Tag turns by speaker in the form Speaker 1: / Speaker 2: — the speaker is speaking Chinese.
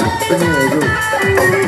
Speaker 1: 特别的爱